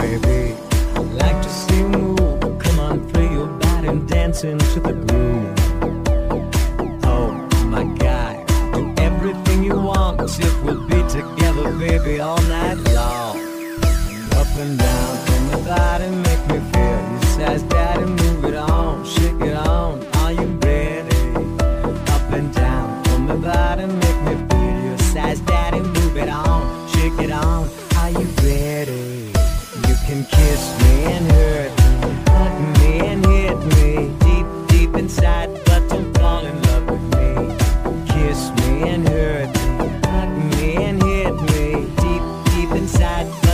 baby. I'd like to see you move. Come on, play your body and dance into the groove. Oh my God, do everything you want. If we'll be together, baby, all night long. Up and down, from the body, make me feel. You says, Daddy, move it on, shake it on. Are you ready? Up and down, from the body, make me feel. You says, Daddy, move it on, shake it on. Are you ready? can kiss me and hurt me, hug me and hit me deep, deep inside, but don't fall in love with me. Kiss me and hurt me, hug me and hit me deep, deep inside.